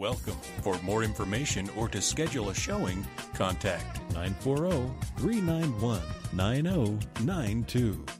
welcome. For more information or to schedule a showing, contact 940 391 9092.